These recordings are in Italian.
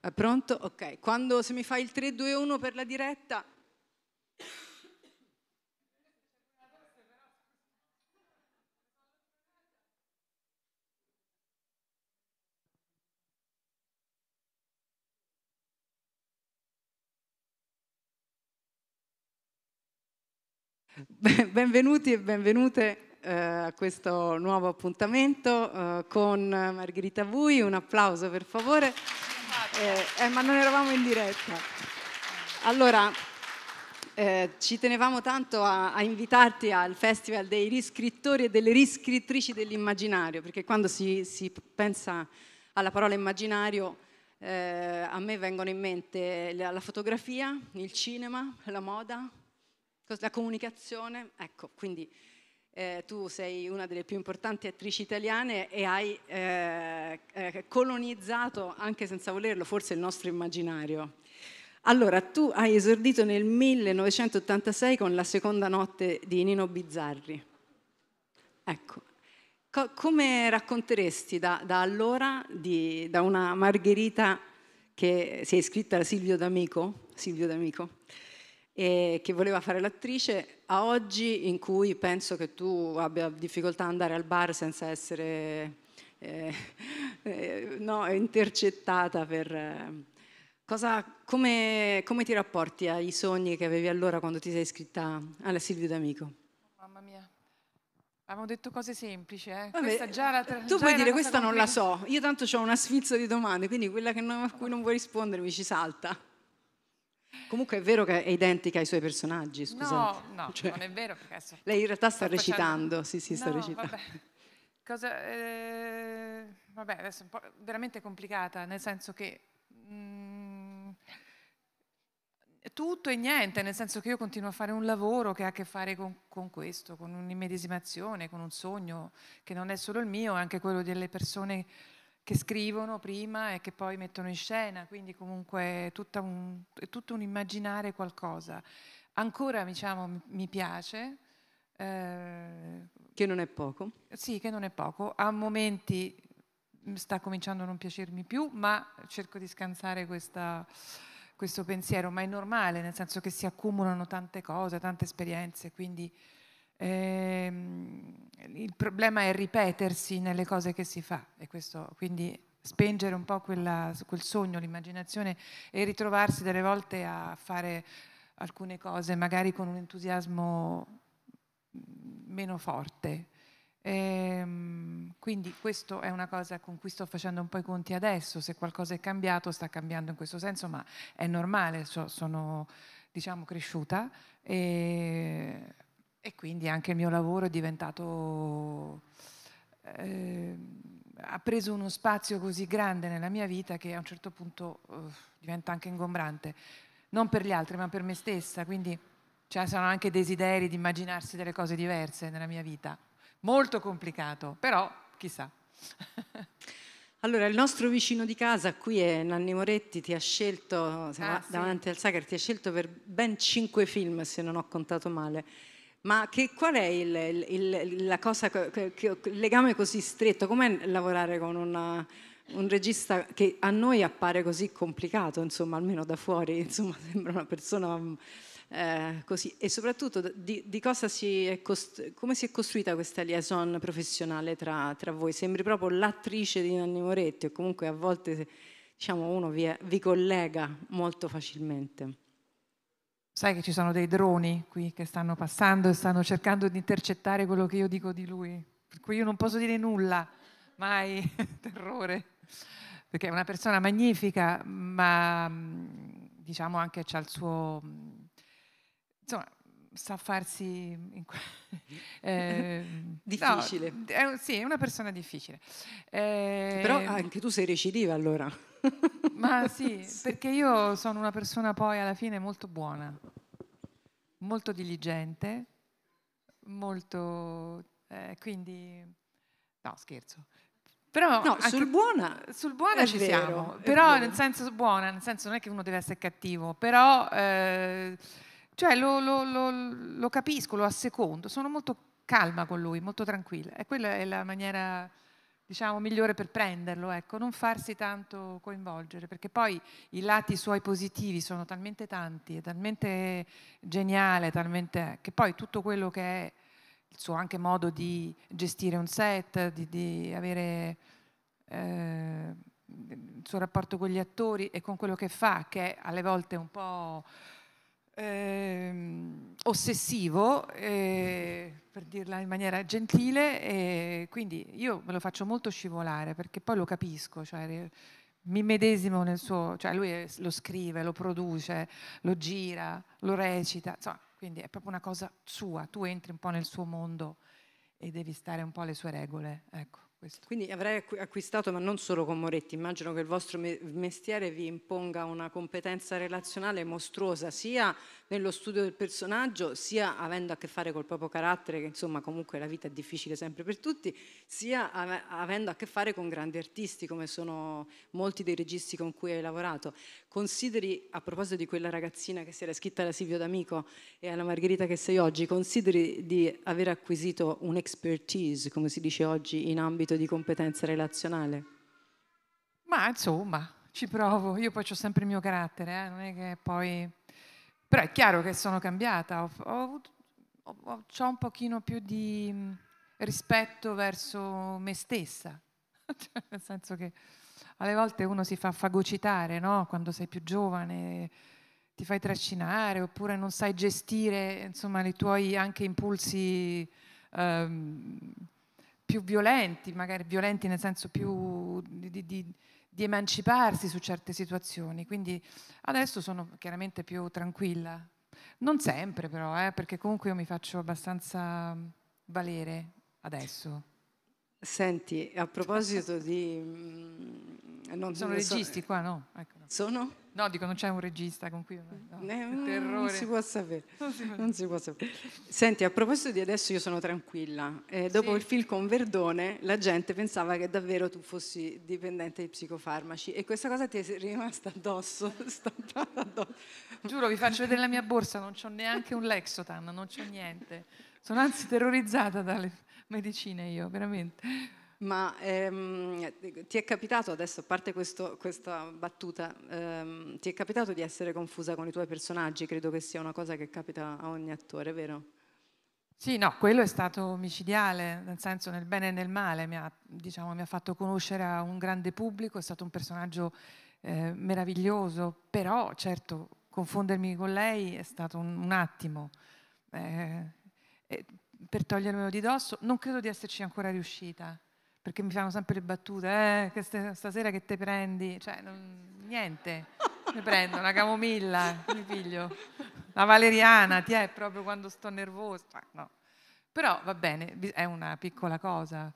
È pronto? Ok, quando se mi fai il 3, 2, 1 per la diretta... Benvenuti e benvenute a questo nuovo appuntamento eh, con Margherita Vui. Un applauso per favore. Eh, eh, ma non eravamo in diretta. Allora, eh, ci tenevamo tanto a, a, invitarti al Festival dei riscrittori e delle riscrittrici dell'immaginario, perché quando si, si pensa alla parola immaginario, eh, a me vengono in mente la, la, fotografia, il cinema, la moda, la comunicazione. Ecco, quindi eh, tu sei una delle più importanti attrici italiane e hai eh, eh, colonizzato, anche senza volerlo, forse il nostro immaginario. Allora, tu hai esordito nel 1986 con la seconda notte di Nino Bizzarri. Ecco, Co- come racconteresti da, da allora, di, da una Margherita che si è iscritta a Silvio D'Amico, Silvio D'Amico e che voleva fare l'attrice, a oggi in cui penso che tu abbia difficoltà ad andare al bar senza essere eh, eh, no, intercettata per... Eh, cosa, come, come, ti rapporti ai sogni che avevi allora quando ti sei iscritta alla Silvio D'Amico? Mamma mia. Avevamo detto cose semplici, eh? Vabbè, la, tu puoi dire questa non la so, io tanto ho una sfilza di domande, quindi quella non, a cui non vuoi rispondere mi ci salta. Comunque è vero che è identica ai suoi personaggi, scusa. No, no, cioè, non è vero. Perché lei in realtà sta recitando, facendo... sì, sì, sta no, recitando. Vabbè. Cosa, eh, vabbè, adesso è un po' veramente complicata, nel senso che mh, mm, tutto e niente, nel senso che io continuo a fare un lavoro che ha a che fare con, con questo, con un'immedesimazione, con un sogno che non è solo il mio, è anche quello delle persone che scrivono prima e che poi mettono in scena, quindi comunque è, un, è tutto un immaginare qualcosa. Ancora diciamo, mi piace. Eh, che non è poco. Sì, che non è poco. A momenti sta cominciando a non piacermi più, ma cerco di scansare questa, questo pensiero, ma è normale, nel senso che si accumulano tante cose, tante esperienze, quindi ehm, il problema è ripetersi nelle cose che si fa e questo, quindi spengere un po' quella, quel sogno, l'immaginazione e ritrovarsi delle volte a fare alcune cose magari con un entusiasmo meno forte. Ehm, quindi questo è una cosa con cui sto facendo un po' i conti adesso, se qualcosa è cambiato sta cambiando in questo senso, ma è normale, so, sono diciamo cresciuta e e quindi anche il mio lavoro è diventato, eh, ha preso uno spazio così grande nella mia vita che a un certo punto uh, diventa anche ingombrante, non per gli altri ma per me stessa, quindi cioè, sono anche desideri di immaginarsi delle cose diverse nella mia vita. Molto complicato, però chissà. Allora, il nostro vicino di casa qui è Nanni Moretti, ti ha scelto, ah, davanti sì. al Sacher, ti ha scelto per ben cinque film, se non ho contato male. Ma che, qual è il, il, cosa, che, legame così stretto? Com'è lavorare con una, un regista che a noi appare così complicato, insomma, almeno da fuori, insomma, sembra una persona eh, così. E soprattutto di, di cosa si è cost- come si è costruita questa liaison professionale tra, tra voi? Sembri proprio l'attrice di Nanni Moretti o comunque a volte diciamo, uno vi, vi collega molto facilmente. Sai che ci sono dei droni qui che stanno passando e stanno cercando di intercettare quello che io dico di lui, per cui io non posso dire nulla, mai, terrore, perché è una persona magnifica, ma diciamo anche c'ha il suo... insomma, sa farsi... eh, difficile. No, è, sì, è una persona difficile. Eh, Però anche tu sei recidiva allora. Ma sì, perché io sono una persona poi alla fine molto buona, molto diligente, molto... Eh, quindi... No, scherzo. Però no, sul buona, sul buona ci vero, siamo, però vero. nel senso buona, nel senso non è che uno deve essere cattivo, però eh, cioè lo, lo, lo, lo, capisco, lo assecondo, sono molto calma con lui, molto tranquilla e quella è la maniera diciamo, migliore per prenderlo, ecco, non farsi tanto coinvolgere, perché poi i lati suoi positivi sono talmente tanti, è talmente geniale, talmente, che poi tutto quello che è il suo anche modo di gestire un set, di, di avere eh, il suo rapporto con gli attori e con quello che fa, che è alle volte un po' eh, ossessivo, eh, per dirla in maniera gentile, e quindi io me lo faccio molto scivolare perché poi lo capisco, cioè, mi medesimo nel suo, cioè lui lo scrive, lo produce, lo gira, lo recita, insomma, quindi è proprio una cosa sua, tu entri un po' nel suo mondo e devi stare un po' alle sue regole, ecco. Questo. Quindi avrei acquistato, ma non solo con Moretti, immagino che il vostro mestiere vi imponga una competenza relazionale mostruosa, sia nello studio del personaggio, sia avendo a che fare col proprio carattere, che insomma comunque la vita è difficile sempre per tutti, sia avendo a che fare con grandi artisti, come sono molti dei registi con cui hai lavorato. Consideri, a proposito di quella ragazzina che si era scritta alla Silvio D'Amico e alla Margherita che sei oggi, consideri di aver acquisito un'expertise, come si dice oggi, in ambito di competenza relazionale? Ma insomma, ci provo. Io poi ho sempre il mio carattere, eh? non è che poi... Però è chiaro che sono cambiata, ho, ho, ho, ho un pochino più di rispetto verso me stessa, cioè, nel senso che alle volte uno si fa fagocitare, no? Quando sei più giovane ti fai trascinare oppure non sai gestire insomma i tuoi anche impulsi um, più violenti, magari violenti nel senso più di, di, di, emanciparsi su certe situazioni. Quindi adesso sono chiaramente più tranquilla. Non sempre però, eh, perché comunque io mi faccio abbastanza valere adesso. Senti, a proposito di... Mm, non sono registi so, qua, no? Ecco, no? Sono? No, dico, non c'è un regista con cui... No, eh, non si può sapere. Non si, non si può sapere. Senti, a proposito di adesso io sono tranquilla. Eh, dopo sì. il film con Verdone la gente pensava che davvero tu fossi dipendente di psicofarmaci e questa cosa ti è rimasta addosso, stampata addosso. Giuro, vi faccio vedere la mia borsa, non c'ho neanche un Lexotan, non c'ho niente. Sono anzi terrorizzata dalle medicine io, veramente. Ma ehm, ti è capitato adesso, a parte questo, questa battuta, ehm, ti è capitato di essere confusa con i tuoi personaggi? Credo che sia una cosa che capita a ogni attore, vero? Sì, no, quello è stato micidiale, nel senso nel bene e nel male, mi ha, diciamo, mi ha fatto conoscere a un grande pubblico, è stato un personaggio eh, meraviglioso, però certo confondermi con lei è stato un, un attimo. Eh, per togliermelo di dosso, non credo di esserci ancora riuscita perché mi fanno sempre le battute, eh, che stasera che te prendi? Cioè, non, niente, mi prendo una camomilla, mi piglio, la valeriana, ti è proprio quando sto nervosa, no. Però va bene, è una piccola cosa.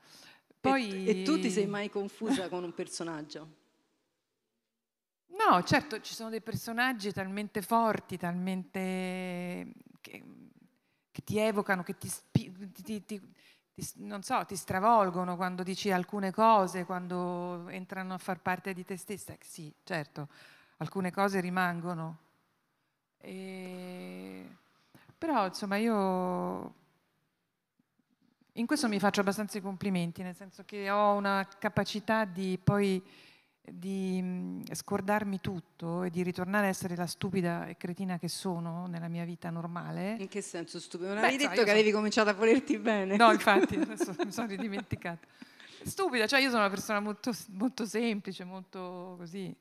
Poi... E, e tu ti sei mai confusa con un personaggio? No, certo, ci sono dei personaggi talmente forti, talmente che, che ti evocano, che ti, ti, ti, so, ti stravolgono quando dici alcune cose, quando entrano a far parte di te stessa. Sì, certo, alcune cose rimangono. E... Però, insomma, io in questo mi faccio abbastanza i complimenti, nel senso che ho una capacità di poi di scordarmi tutto e di ritornare a essere la stupida e cretina che sono nella mia vita normale. In che senso stupida? Non avevi detto so, che avevi cominciato a volerti bene? No, infatti, adesso mi sono ridimenticata. Stupida, cioè io sono una persona molto, molto semplice, molto così,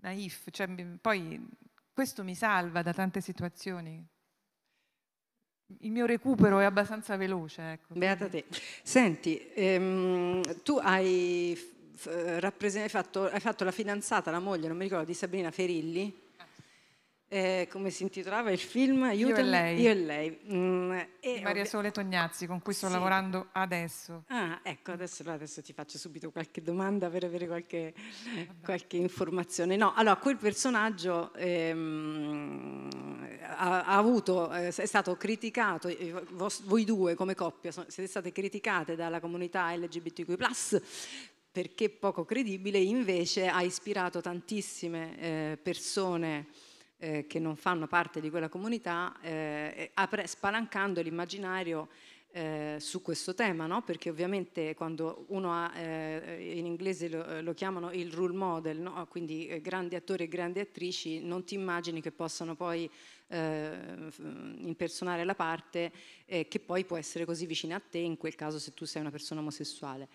naif, cioè, poi questo mi salva da tante situazioni. Il mio recupero è abbastanza veloce. Ecco. Beata te. Senti, ehm, tu hai hai fatto, hai fatto la fidanzata, la moglie, non mi ricordo, di Sabrina Ferilli. Eh, come si intitolava il film? Aiutami. Io e lei. Io e lei. Mm, e Maria Sole Tognazzi, con cui sto sì. lavorando adesso. Ah, ecco, adesso, adesso, ti faccio subito qualche domanda per avere qualche, qualche informazione. No, allora, quel personaggio ehm, ha, ha, avuto, eh, è stato criticato, eh, voi due come coppia siete state criticate dalla comunità LGBTQ+, perché poco credibile, invece ha ispirato tantissime eh, persone eh, che non fanno parte di quella comunità, eh, spalancando l'immaginario eh, su questo tema, no? perché ovviamente quando uno ha, eh, in inglese lo, lo, chiamano il role model, no? quindi eh, grandi attori e grandi attrici, non ti immagini che possano poi eh, impersonare la parte eh, che poi può essere così vicina a te, in quel caso se tu sei una persona omosessuale.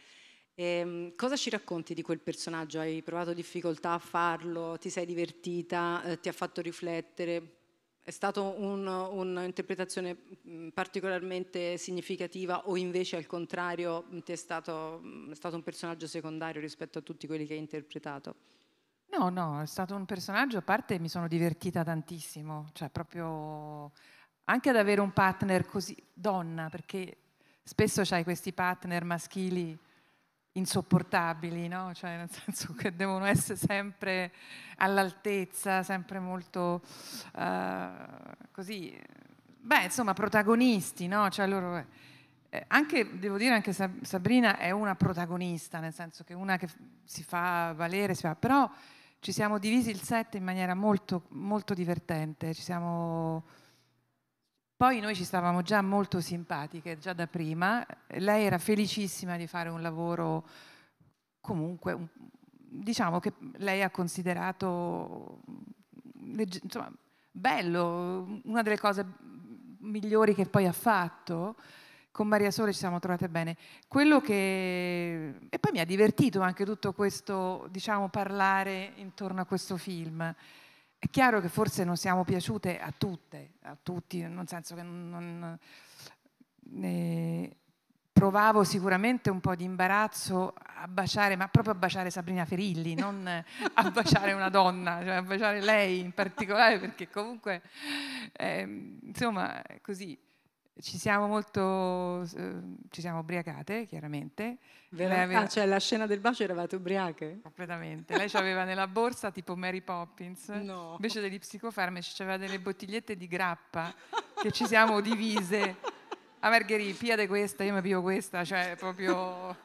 E, ehm, cosa ci racconti di quel personaggio? Hai provato difficoltà a farlo? Ti sei divertita? Eh, ti ha fatto riflettere? È stata un, un'interpretazione particolarmente significativa o invece al contrario ti è stato, è stato un personaggio secondario rispetto a tutti quelli che hai interpretato? No, no, è stato un personaggio, a parte mi sono divertita tantissimo, cioè proprio anche ad avere un partner così donna, perché spesso c'hai questi partner maschili insopportabili, no? cioè nel senso che devono essere sempre all'altezza, sempre molto uh, così, beh insomma protagonisti, no? cioè loro, eh, anche, devo dire anche Sabrina è una protagonista, nel senso che una che si fa valere, si fa, però ci siamo divisi il set in maniera molto, molto divertente, ci siamo poi noi ci stavamo già molto simpatiche, già da prima. Lei era felicissima di fare un lavoro comunque, un, diciamo che lei ha considerato insomma, bello, una delle cose migliori che poi ha fatto. Con Maria Sole ci siamo trovate bene. Quello che... E poi mi ha divertito anche tutto questo, diciamo, parlare intorno a questo film. È chiaro che forse non siamo piaciute a tutte, a tutti, nel senso che non, eh, provavo sicuramente un po' di imbarazzo a baciare, ma proprio a baciare Sabrina Ferilli, non a baciare una donna, cioè a baciare lei in particolare, perché comunque, eh, insomma, così ci siamo molto, eh, ci siamo ubriacate chiaramente. Aveva... Ah, cioè la scena del bacio eravate ubriache? Completamente. Lei aveva nella borsa tipo Mary Poppins, no. invece degli psicofarmaci aveva delle bottigliette di grappa che ci siamo divise. A Margherita, piade questa, io mi pio questa, cioè proprio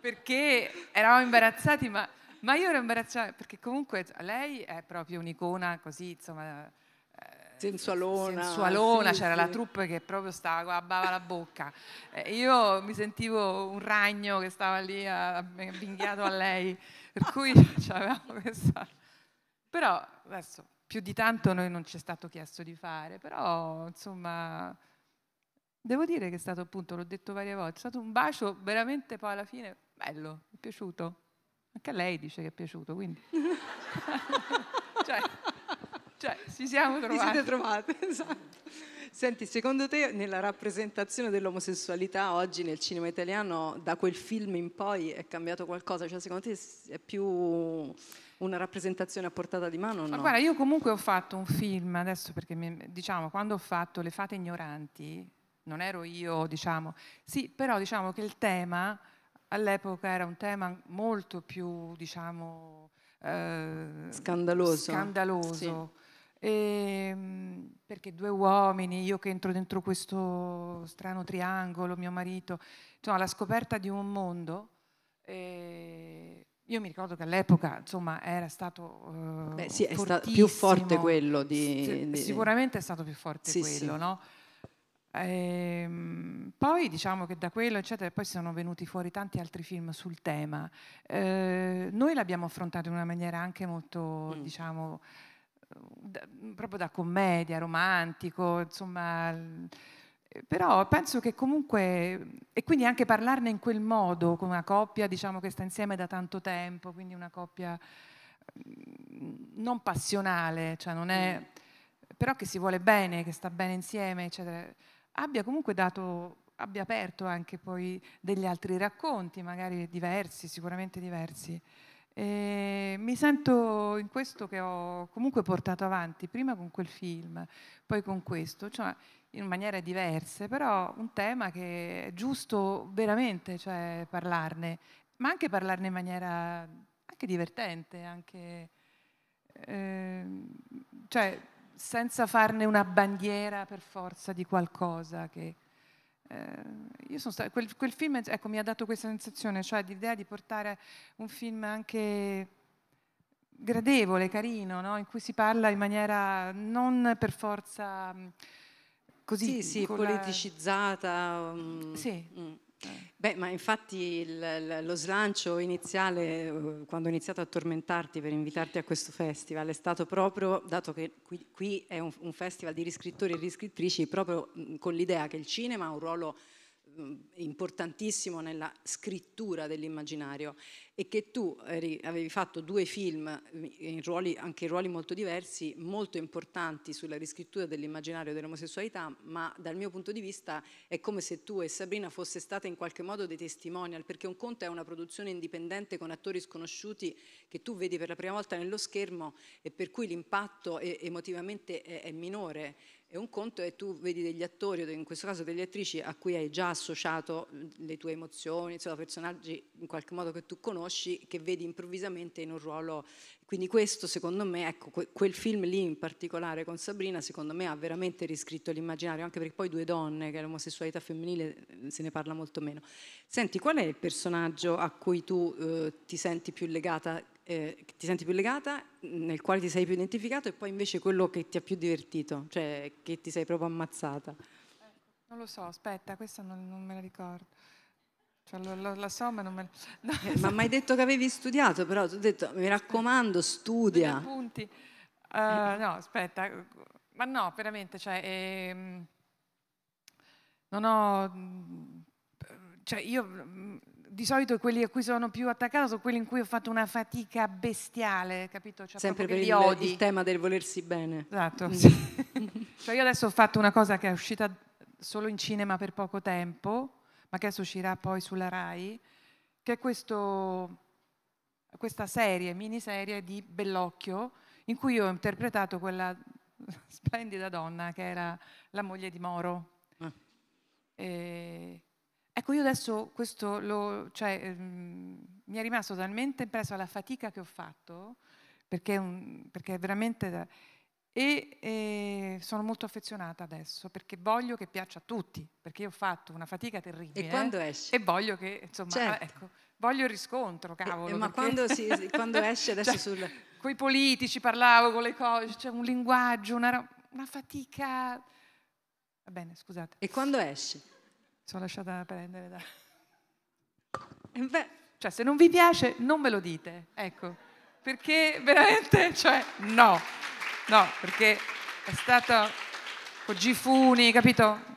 perché eravamo imbarazzati, ma, ma io ero imbarazzata perché comunque lei è proprio un'icona così, insomma sensualona. Sensualona, sì, c'era sì. la troupe che proprio stava, abbava la bocca. Eh, io mi sentivo un ragno che stava lì avvinghiato a lei, per cui avevamo questa... Però adesso più di tanto noi non ci è stato chiesto di fare, però insomma devo dire che è stato appunto, l'ho detto varie volte, è stato un bacio veramente poi alla fine bello, mi è piaciuto. Anche a lei dice che è piaciuto, quindi... cioè, cioè, ci siamo trovate. Ci siete trovate, esatto. Senti, secondo te nella rappresentazione dell'omosessualità oggi nel cinema italiano, da quel film in poi è cambiato qualcosa? Cioè, secondo te è più una rappresentazione a portata di mano o no? Ma guarda, io comunque ho fatto un film, adesso perché mi, diciamo, quando ho fatto Le fate ignoranti, non ero io, diciamo, sì, però diciamo che il tema all'epoca era un tema molto più, diciamo, eh, scandaloso. scandaloso. Sì e, ehm, perché due uomini, io che entro dentro questo strano triangolo, mio marito, insomma la scoperta di un mondo. E io mi ricordo che all'epoca insomma era stato uh, Beh, sì, è stato più forte quello di, di... sicuramente è stato più forte sì, quello, sì. no? Ehm, poi diciamo che da quello eccetera poi sono venuti fuori tanti altri film sul tema. Eh, noi l'abbiamo affrontato in una maniera anche molto mm. diciamo da, proprio da commedia, romantico, insomma. Però penso che comunque, e quindi anche parlarne in quel modo, con una coppia diciamo, che sta insieme da tanto tempo, quindi una coppia mm, non passionale, cioè non è, mm. però che si vuole bene, che sta bene insieme, eccetera, abbia comunque dato, abbia aperto anche poi degli altri racconti, magari diversi, sicuramente diversi. E mi sento in questo che ho comunque portato avanti, prima con quel film, poi con questo, cioè in maniere diverse, però un tema che è giusto veramente cioè, parlarne, ma anche parlarne in maniera anche divertente, anche, eh, cioè, senza farne una bandiera per forza di qualcosa che stata, quel, quel, film ecco, mi ha dato questa sensazione, cioè l'idea di portare un film anche gradevole, carino, no? in cui si parla in maniera non per forza così. Sì, sì, politicizzata. mm, Sì. mm. Beh, ma infatti il- lo slancio iniziale, eh, quando ho iniziato a tormentarti per invitarti a questo festival, è stato proprio, dato che qui, qui è un, un festival di riscrittori e riscrittrici, proprio con l'idea che il cinema ha un ruolo importantissimo nella scrittura dell'immaginario e che tu eri- avevi fatto due film mm, in ruoli, anche in ruoli molto diversi, molto importanti sulla riscrittura dell'immaginario dell'omosessualità, ma dal mio punto di vista è come se tu e Sabrina fosse state in qualche modo dei testimonial, perché un conto è una produzione indipendente con attori sconosciuti che tu vedi per la prima volta nello schermo e per cui l'impatto emotivamente è, è minore. E un conto è tu vedi degli attori, o in questo caso delle attrici, a cui hai già associato le tue emozioni, insomma, personaggi in qualche modo che tu conosci, che vedi improvvisamente in un ruolo. Quindi questo, secondo me, ecco, que- quel film lì in particolare con Sabrina, secondo me ha veramente riscritto l'immaginario, anche perché poi due donne, che l'omosessualità femminile, se ne parla molto meno. Senti, qual è il personaggio a cui tu eh, ti senti più legata, eh, ti senti più legata, nel quale ti sei più identificato e poi invece quello che ti ha più divertito, cioè che ti sei proprio ammazzata? Non lo so, aspetta, questa non, non me la ricordo. Cioè, lo- lo- la so, ma non me la... Eh, ma mi hai detto che avevi studiato, però ti ho detto, mi raccomando, studia. appunti. Eh, no, aspetta, ma no, veramente, cioè, ehm, non ho, mm, cioè io mm, di solito quelli a cui sono più attaccata sono quelli in cui ho fatto una fatica bestiale, capito? Cioè, Sempre per il, odi. il tema del volersi bene. Esatto, Mm. sì. Cioè, io adesso ho fatto una cosa che è uscita solo in cinema per poco tempo, ma che adesso uscirà poi sulla RAI, che è questo, questa serie, miniserie di Bellocchio, in cui ho interpretato quella splendida donna che era la moglie di Moro. Ah. E- ecco, io adesso questo lo, cioè, ehm, mi è rimasto talmente impresso alla fatica che ho fatto, perché è, un- perché è veramente... da- e eh, sono molto affezionata adesso perché voglio che piaccia a tutti, perché io ho fatto una fatica terribile E quando esce? e voglio che, insomma, Certo. ecco, voglio il riscontro, cavolo. ma perché- quando, si- quando esce adesso Cioè, sul... Con i politici parlavo, con le cose, c'è un linguaggio, una, una fatica... Va bene, scusate, E quando esce? Sono lasciata prendere da... Eh, beh, Cioè, se non vi piace, non me lo dite, ecco, perché veramente, cioè, no, no, perché è stato con Gifuni, capito?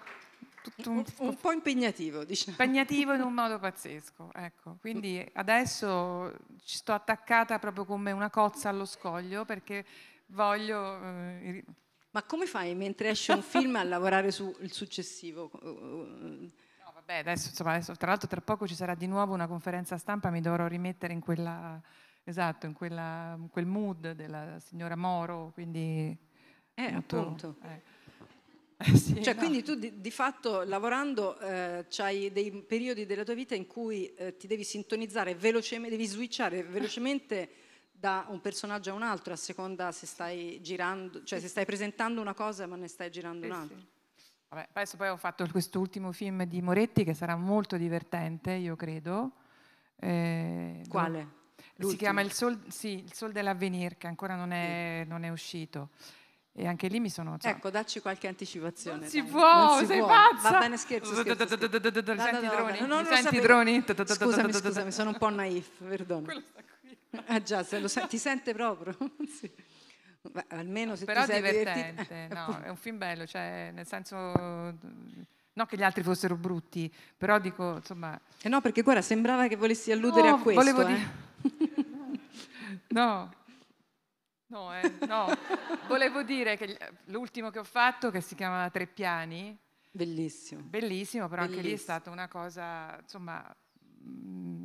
Un, un, po' impegnativo, diciamo. impegnativo in un modo pazzesco, ecco. Quindi adesso ci sto attaccata proprio come una cozza allo scoglio perché voglio... eh, Ma come fai mentre esce un film a lavorare sul successivo? No, vabbè, adesso, insomma, adesso, tra l'altro tra poco ci sarà di nuovo una conferenza stampa, mi dovrò rimettere in quella, esatto, in, quella, in quel mood della signora Moro, quindi... Eh, molto- appunto. eh. Eh, sì, Cioè, no. quindi tu di, di fatto lavorando eh, hai dei periodi della tua vita in cui eh, ti devi sintonizzare velocemente, devi switchare velocemente da un personaggio a un altro a seconda se stai girando, cioè se stai presentando una cosa ma ne stai girando Sì, un'altra. sì. Vabbè, adesso poi ho fatto quest'ultimo film di Moretti che sarà molto divertente, io credo. Eh, Quale? dove- Si chiama il Sol, sì, il Sol dell'Avvenir, che ancora non è, non è uscito. E anche lì mi sono... insomma, Ecco, dacci qualche anticipazione. non si dai. può, Non si sei può. pazza! Va bene, scherzo, scherzo. scherzo. Senti i droni? Senti i droni? Scusami, scusami, sono un po' naif, perdono. Ah già, se lo sen- ti sente proprio. Sì. Beh, almeno se Però ti sei divertente, divertita. no, è un film bello, cioè nel senso... Non che gli altri fossero brutti, però dico, insomma... Eh no, perché guarda, sembrava che volessi alludere No, a questo. volevo eh. dire- No, no, eh, no. Volevo dire che l'ultimo che ho fatto, che si chiama Tre Piani, Bellissimo. bellissimo, però anche lì è Bellissimo. stata una cosa, insomma, mm,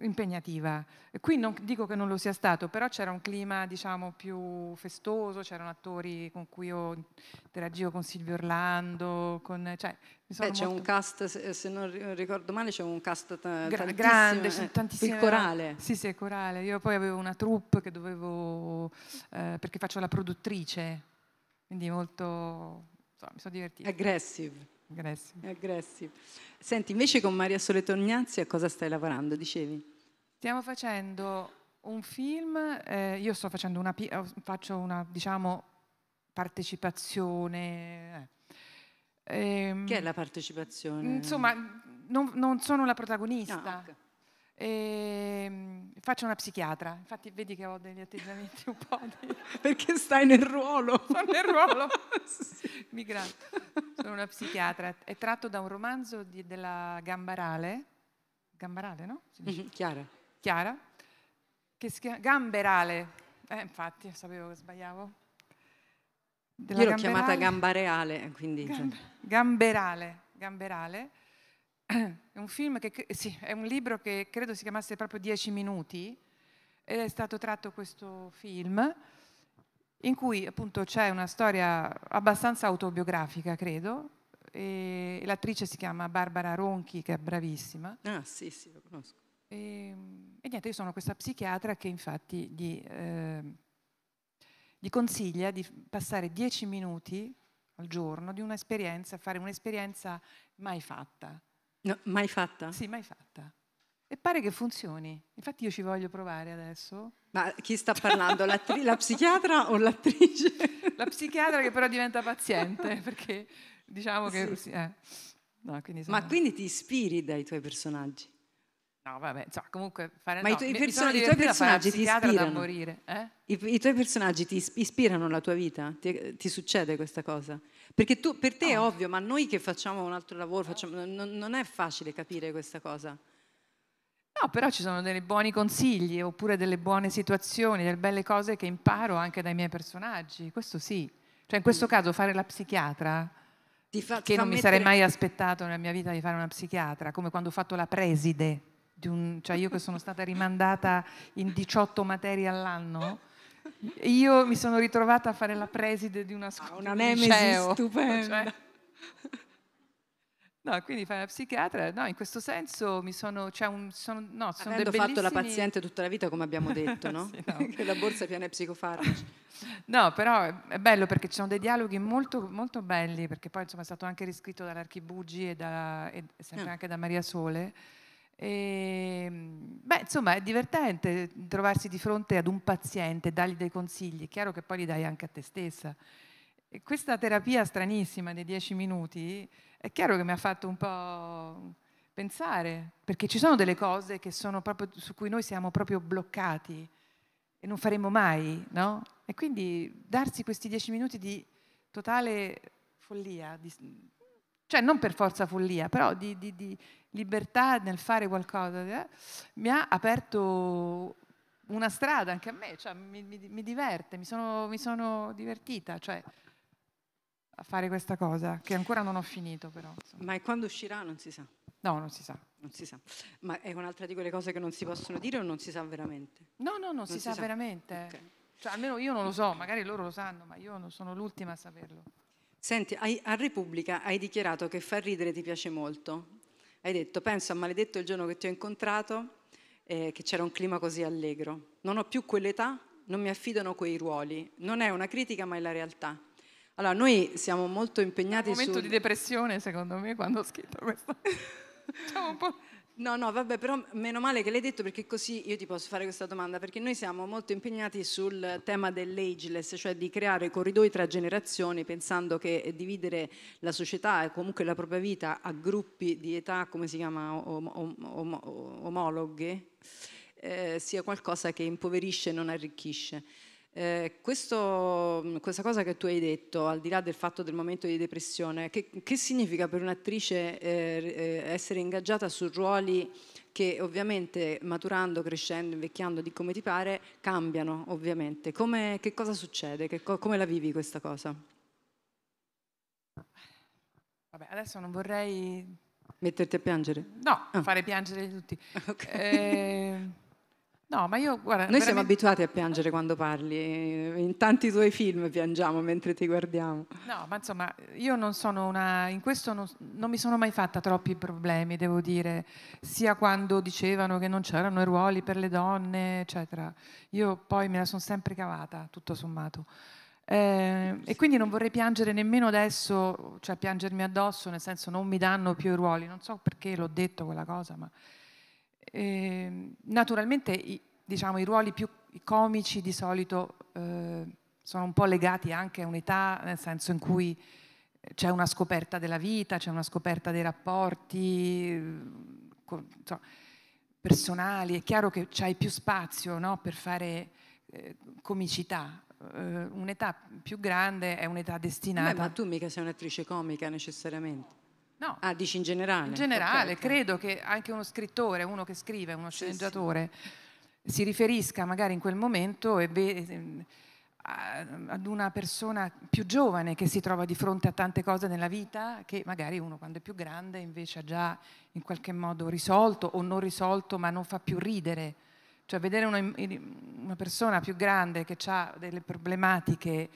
impegnativa. Qui non dico che non lo sia stato, però c'era un clima, diciamo, più festoso, c'erano attori con cui io interagivo con Silvio Orlando, con... Cioè, Beh, c'è molto- un cast, se non ri- ricordo male, c'è un cast ta- Gra- tantissimo, grande, eh, sì, tantissime- Il corale. Sì, sì, corale. Io poi avevo una troupe che dovevo, eh, perché faccio la produttrice, quindi molto, insomma, mi sono divertita. Aggressive. Grazie. aggressive. Senti, invece con Maria Sole a cosa stai lavorando? Dicevi? Stiamo facendo un film, eh, io sto facendo una, eh, faccio una, diciamo, partecipazione. eh. Ehm, che è la partecipazione? Insomma, non, non sono la protagonista. Ah, okay. E faccio una psichiatra, infatti vedi che ho degli atteggiamenti un po' di... Perché stai nel ruolo. Sono nel ruolo. sì. Migrante. Sono una psichiatra. È tratto da un romanzo di, della Gambarale. Gambarale, no? Mm-hmm. Chiara. Chiara. Che si chiama Gamberale. Eh, infatti, sapevo che sbagliavo. Della Io l'ho Gamberale. chiamata Gambareale, quindi... Gam- Gamberale. Gamberale è un film che, sì, è un libro che credo si chiamasse proprio Dieci minuti ed è stato tratto questo film in cui appunto c'è una storia abbastanza autobiografica, credo, e l'attrice si chiama Barbara Ronchi, che è bravissima. Ah, sì, sì, lo conosco. E, e niente, io sono questa psichiatra che infatti gli, eh, gli consiglia di passare dieci minuti al giorno di un'esperienza, fare un'esperienza mai fatta. No, mai fatta? Sì, mai fatta. E pare che funzioni. Infatti io ci voglio provare adesso. Ma chi sta parlando? la psichiatra o l'attrice? La psichiatra che però diventa paziente, perché diciamo che... Sì. Eh. No, quindi sono... Ma quindi ti ispiri dai tuoi personaggi? No, vabbè, insomma, comunque fare Ma no, i, tuoi, person- i tuoi personaggi ti ispirano? morire, eh? I, I, tuoi personaggi ti ispirano la tua vita? Ti, ti succede questa cosa? Perché tu, per te oh. è ovvio, ma noi che facciamo un altro lavoro, facciamo, non, non è facile capire questa cosa. No, però ci sono dei buoni consigli oppure delle buone situazioni, delle belle cose che imparo anche dai miei personaggi, questo sì. Cioè in questo mm. caso fare la psichiatra, fa, che non mi sarei mai aspettato nella mia vita di fare una psichiatra, come quando ho fatto la preside, un, cioè io che sono stata rimandata in 18 materie all'anno, io mi sono ritrovata a fare la preside di una scuola. Ah, una nemesi stupenda. Cioè, No, quindi fare la psichiatra, no, in questo senso mi sono, cioè un, sono, no, sono Avendo fatto la paziente tutta la vita, come abbiamo detto, no? sì, no. che la borsa è piena di psicofarmaci. no, però è bello perché ci sono dei dialoghi molto, molto belli, perché poi insomma è stato anche riscritto dall'Archibugi e, da, e sempre ah. anche da Maria Sole. E, ehm, beh, insomma, è divertente trovarsi di fronte ad un paziente, dargli dei consigli. È chiaro che poi li dai anche a te stessa. E questa terapia stranissima dei dieci minuti è chiaro che mi ha fatto un po' pensare, perché ci sono delle cose proprio, su cui noi siamo proprio bloccati e non faremo mai, no? E quindi darsi questi dieci minuti di totale follia, di, cioè non per forza follia, però di, di, di libertà nel fare qualcosa, eh, mi ha aperto una strada anche a me, cioè, mi, mi, mi, diverte, mi sono, mi sono divertita cioè, a fare questa cosa, che ancora non ho finito però. Insomma. Ma quando uscirà non si sa? No, non si sa. Non si sa. Ma è un'altra di quelle cose che non si possono dire o non si sa veramente? No, no, non, non si, si, sa, sa. veramente. Okay. Cioè, almeno io non lo so, magari loro lo sanno, ma io non sono l'ultima a saperlo. Senti, hai, a Repubblica hai dichiarato che far ridere ti piace molto. Hai detto, penso a maledetto il giorno che ti ho incontrato, eh, che c'era un clima così allegro. Non ho più quell'età, non mi affidano quei ruoli. Non è una critica, ma è la realtà. Allora, noi siamo molto impegnati su... Un momento su... di depressione, secondo me, quando ho scritto questo. Diciamo un po'... No, no, vabbè, però meno male che l'hai detto perché così io ti posso fare questa domanda, perché noi siamo molto impegnati sul tema dell'ageless, cioè di creare corridoi tra generazioni, pensando che dividere la società e comunque la propria vita a gruppi di età, come si chiama, om- om- omologhe, eh, sia qualcosa che impoverisce e non arricchisce. Eh, questo, questa cosa che tu hai detto, al di là del fatto del momento di depressione, che, che significa per un'attrice eh, eh, essere ingaggiata su ruoli che ovviamente maturando, crescendo, invecchiando, di come ti pare, cambiano ovviamente. Come, che cosa succede? Che, come la vivi questa cosa? Vabbè, adesso non vorrei... Metterti a piangere? No, ah. fare piangere tutti. Okay. Eh, No, ma io guarda. Noi veramente... siamo abituati a piangere quando parli, in tanti tuoi film piangiamo mentre ti guardiamo. No, ma insomma, io non sono una. In questo non, non mi sono mai fatta troppi problemi, devo dire, sia quando dicevano che non c'erano i ruoli per le donne, eccetera. Io poi me la sono sempre cavata, tutto sommato. Eh, e quindi non vorrei piangere nemmeno adesso, cioè piangermi addosso, nel senso non mi danno più i ruoli. Non so perché l'ho detto quella cosa, ma eh, naturalmente i, diciamo, i ruoli più comici di solito eh, sono un po' legati anche a un'età, nel senso in cui c'è una scoperta della vita, c'è una scoperta dei rapporti so, personali, è chiaro che c'hai più spazio no, per fare eh, comicità. Uh, un'età più grande è un'età destinata. Beh, ma tu mica sei un'attrice comica necessariamente. No. Ah, dici in generale? In generale, okay, credo che anche uno scrittore, uno che scrive, uno sceneggiatore, sì, sì. si riferisca magari in quel momento e ad una persona più giovane che si trova di fronte a tante cose nella vita che magari uno quando è più grande invece ha già in qualche modo risolto o non risolto ma non fa più ridere. Cioè vedere una persona più grande che ha delle problematiche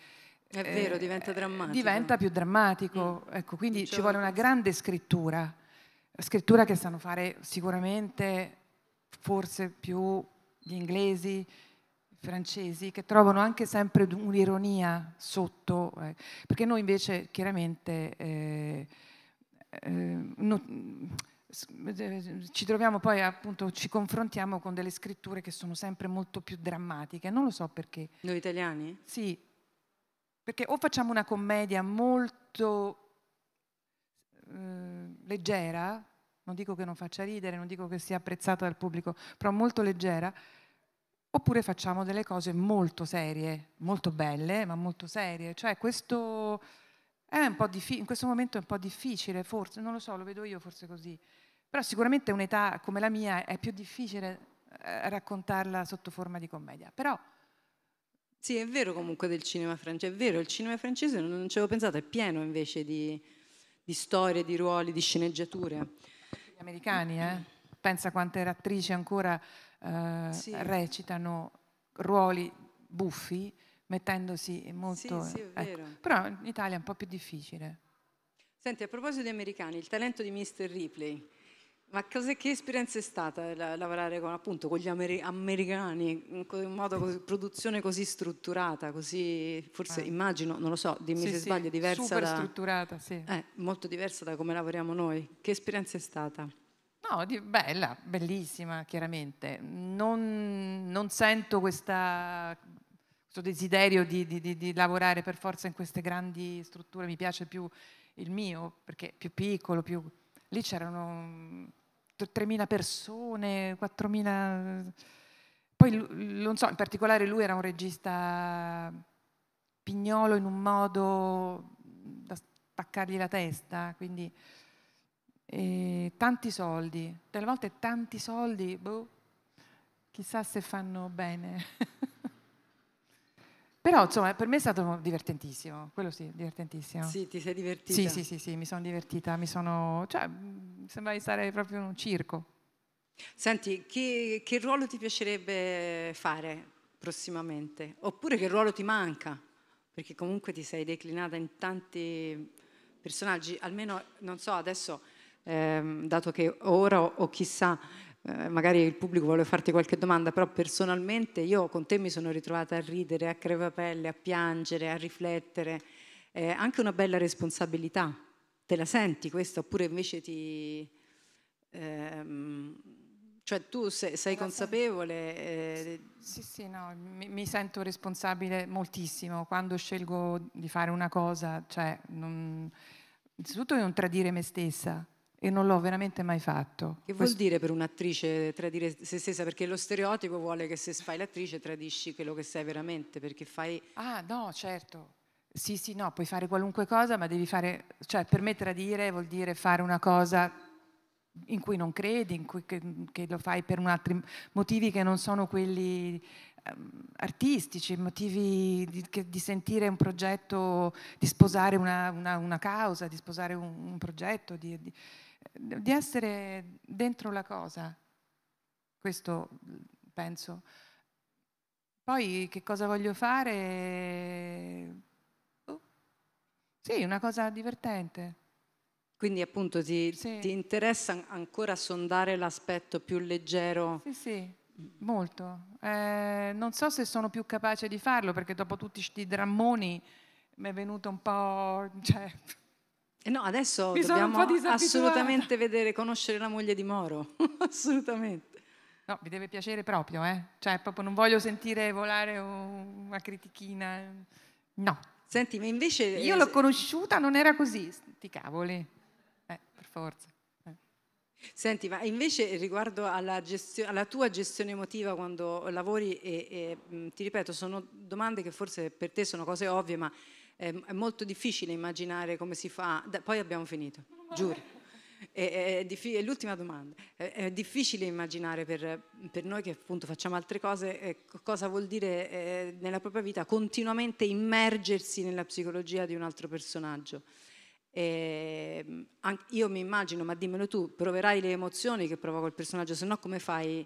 è vero, diventa eh, drammatico. Diventa più drammatico. Mm. Ecco, quindi ci vuole una grande scrittura, scrittura che sanno fare sicuramente forse più gli inglesi, i francesi, che trovano anche sempre un'ironia sotto, eh, perché noi invece chiaramente eh, eh, no, ci troviamo poi appunto, ci confrontiamo con delle scritture che sono sempre molto più drammatiche, non lo so perché. Noi italiani? Sì, perché o facciamo una commedia molto eh, leggera, non dico che non faccia ridere, non dico che sia apprezzata dal pubblico, però molto leggera, oppure facciamo delle cose molto serie, molto belle, ma molto serie. Cioè questo è un po' difficile, in questo momento è un po' difficile, forse, non lo so, lo vedo io forse così. Però sicuramente un'età come la mia è più difficile eh, raccontarla sotto forma di commedia. Però sì, è vero comunque del cinema francese, è vero, il cinema francese non ci avevo pensato, è pieno invece di, di storie, di ruoli, di sceneggiature. Gli americani, eh? Pensa quante attrici ancora eh, sì. recitano ruoli buffi, mettendosi molto... Sì, sì, è ecco. Però in Italia è un po' più difficile. Senti, a proposito di americani, il talento di Mr. Ripley, ma cosa, che esperienza è stata la, lavorare con, appunto, con gli amer- americani in, in modo così, produzione così strutturata, così forse eh. immagino, non lo so, dimmi sì, se sì, sbaglio, diversa super da, strutturata, sì. Eh, molto diversa da come lavoriamo noi. Che esperienza è stata? No, di, bella, bellissima, chiaramente. Non, non sento questa, questo desiderio di, di, di, lavorare per forza in queste grandi strutture, mi piace più il mio, perché è più piccolo, più... Lì c'erano 3.000 persone, 4.000... Poi non so, in particolare lui era un regista pignolo in un modo da spaccargli la testa, quindi eh, tanti soldi, delle volte tanti soldi, boh, chissà se fanno bene. Però insomma per me è stato divertentissimo, quello sì, divertentissimo. Sì, ti sei divertita? Sì, sì, sì, sì mi sono divertita, mi sono, cioè, sembra di stare proprio in un circo. Senti, che, che ruolo ti piacerebbe fare prossimamente? Oppure che ruolo ti manca? Perché comunque ti sei declinata in tanti personaggi, almeno non so adesso, ehm, dato che ora o, o chissà eh, magari il pubblico vuole farti qualche domanda, però personalmente io con te mi sono ritrovata a ridere, a crepapelle, a piangere, a riflettere, eh, anche una bella responsabilità. Te la senti questa oppure invece ti... Ehm, cioè tu sei, sei consapevole? Eh... Sì, sì, no, mi, mi, sento responsabile moltissimo quando scelgo di fare una cosa, cioè non, innanzitutto di non tradire me stessa, e non l'ho veramente mai fatto. Che vuol dire per un'attrice tradire se stessa? Perché lo stereotipo vuole che se fai l'attrice tradisci quello che sei veramente, perché fai... Ah no, certo. Sì, sì, no, puoi fare qualunque cosa, ma devi fare... Cioè, per me tradire vuol dire fare una cosa in cui non credi, in cui, che, che lo fai per altri motivi che non sono quelli um, artistici, motivi di, che, di, sentire un progetto, di sposare una, una, una causa, di sposare un, un progetto, di, di di essere dentro la cosa, questo penso. Poi che cosa voglio fare? Oh, sì, una cosa divertente. Quindi appunto ti, sì. ti, interessa ancora sondare l'aspetto più leggero? Sì, sì, molto. Eh, non so se sono più capace di farlo perché dopo tutti questi drammoni mi è venuto un po'... Cioè, no, adesso Mi dobbiamo assolutamente vedere, conoscere la moglie di Moro, assolutamente. No, vi deve piacere proprio, eh? Cioè, proprio non voglio sentire volare una critichina. No. Senti, ma invece... Io l'ho conosciuta, non era così, sti cavoli. Eh, per forza. Eh. Senti, ma invece riguardo alla, gestio- alla, tua gestione emotiva quando lavori, e, e ti ripeto, sono domande che forse per te sono cose ovvie, ma è, è molto difficile immaginare come si fa. Da, poi abbiamo finito, giuro. È, è, è, l'ultima domanda. È, difficile immaginare per, per, noi che appunto facciamo altre cose eh, cosa vuol dire eh, nella propria vita continuamente immergersi nella psicologia di un altro personaggio. E, io mi immagino, ma dimmelo tu, proverai le emozioni che prova quel personaggio, se no come fai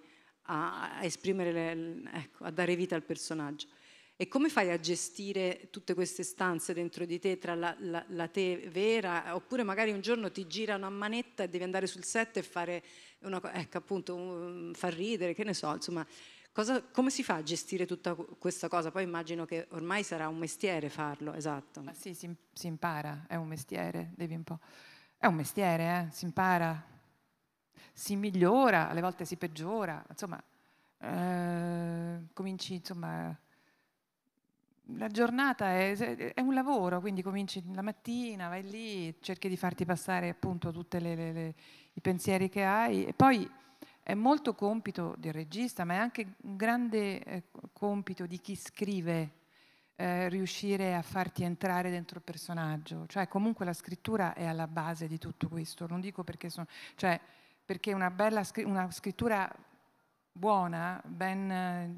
a, a esprimere, le, ecco, a dare vita al personaggio? E come fai a gestire tutte queste stanze dentro di te, tra la, la, la, te vera, oppure magari un giorno ti girano a manetta e devi andare sul set e fare una cosa, ecco appunto, um, far ridere, che ne so, insomma, cosa, come si fa a gestire tutta questa cosa? Poi immagino che ormai sarà un mestiere farlo, esatto. Ma sì, si, si impara, è un mestiere, devi un po'... È un mestiere, eh? si impara, si migliora, alle volte si peggiora, insomma, eh, cominci, insomma la giornata è, è, un lavoro, quindi cominci la mattina, vai lì, cerchi di farti passare appunto tutti i pensieri che hai e poi è molto compito del regista, ma è anche un grande eh, compito di chi scrive eh, riuscire a farti entrare dentro il personaggio. Cioè comunque la scrittura è alla base di tutto questo, non dico perché sono... Cioè, perché una bella una scrittura buona, ben eh,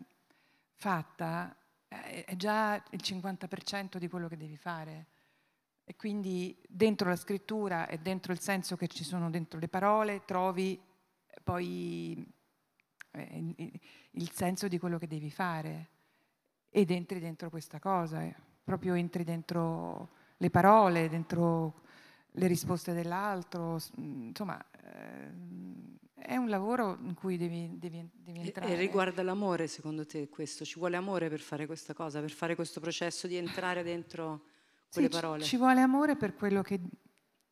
fatta, è già il 50% di quello che devi fare. E quindi dentro la scrittura e dentro il senso che ci sono dentro le parole trovi poi eh, il senso di quello che devi fare ed entri dentro questa cosa, eh. proprio entri dentro le parole, dentro le risposte dell'altro, insomma, eh, è un lavoro in cui devi, devi, devi entrare. E, riguarda l'amore, secondo te, questo? Ci vuole amore per fare questa cosa, per fare questo processo di entrare dentro quelle sì, parole? Ci, ci vuole amore per quello che...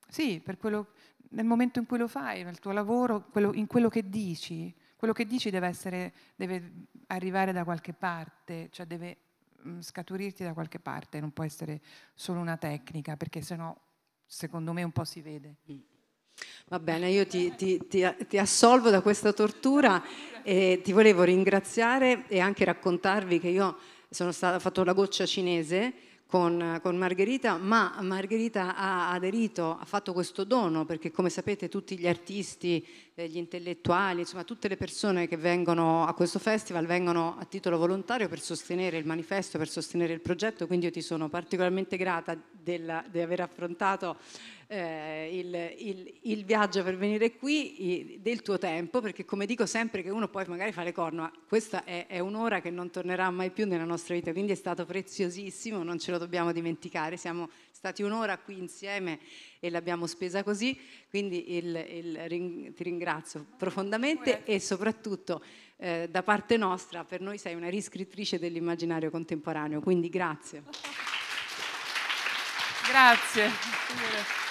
Sì, per quello, nel momento in cui lo fai, nel tuo lavoro, quello, in quello che dici. Quello che dici deve, essere, deve arrivare da qualche parte, cioè deve mm, scaturirti da qualche parte, non può essere solo una tecnica, perché sennò secondo me un po' si vede. Mm. Va bene, io ti, ti, ti, ti, assolvo da questa tortura e ti volevo ringraziare e anche raccontarvi che io sono stata, ho fatto la goccia cinese con, con, Margherita, ma Margherita ha aderito, ha fatto questo dono, perché come sapete tutti gli artisti, eh, gli intellettuali, insomma tutte le persone che vengono a questo festival vengono a titolo volontario per sostenere il manifesto, per sostenere il progetto, quindi io ti sono particolarmente grata di aver affrontato eh, il, il, il, viaggio per venire qui, i, del tuo tempo, perché come dico sempre che uno poi magari fa le corna, questa è, è, un'ora che non tornerà mai più nella nostra vita, quindi è stato preziosissimo, non ce lo dobbiamo dimenticare, siamo stati un'ora qui insieme e l'abbiamo spesa così, quindi il, ti ringrazio profondamente e soprattutto eh, da parte nostra per noi sei una riscrittrice dell'immaginario contemporaneo, quindi grazie. Grazie.